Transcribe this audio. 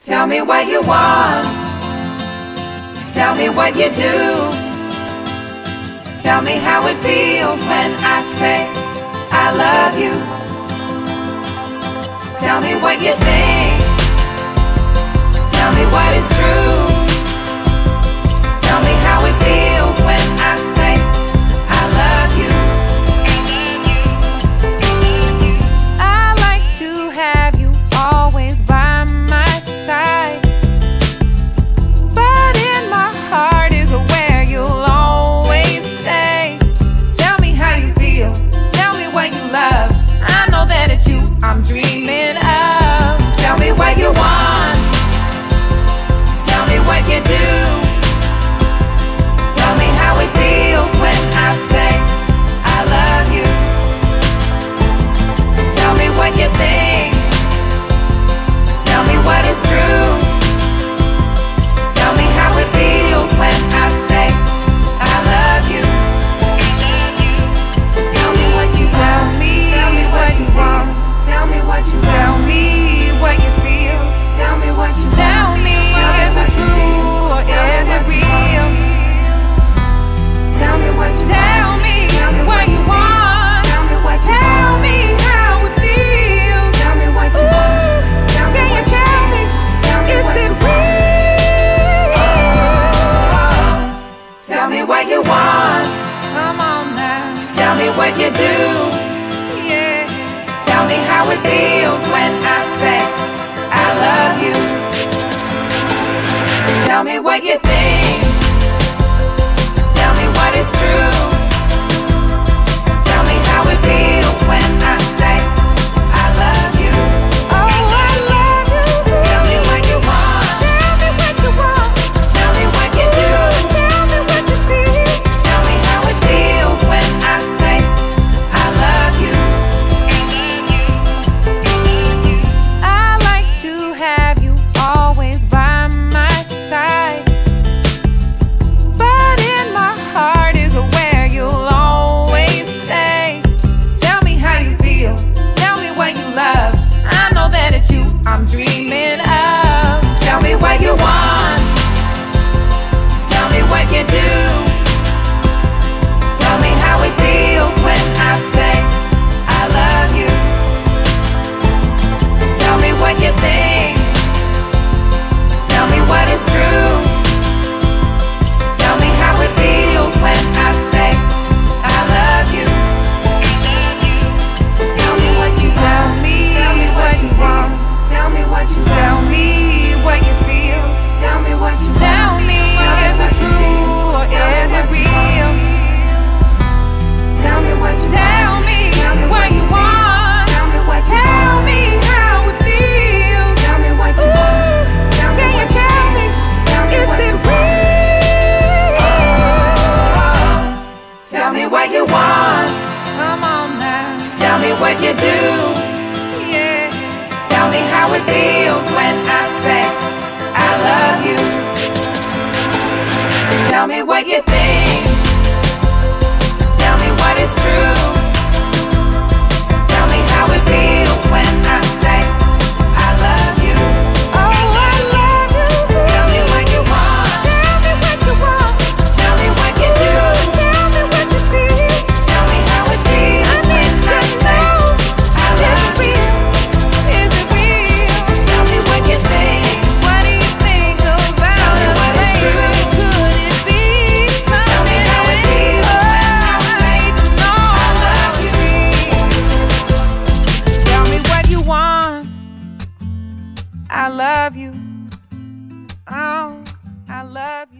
Tell me what you want. Tell me what you do. Tell me how it feels when I say I love you. Tell me what you think. do. Yeah. Tell me how it feels when I say I love you. Tell me what you think. Tell me what is true. what you do. Yeah. Tell me how it feels when I say I love you. Tell me what you think. Oh, I love you.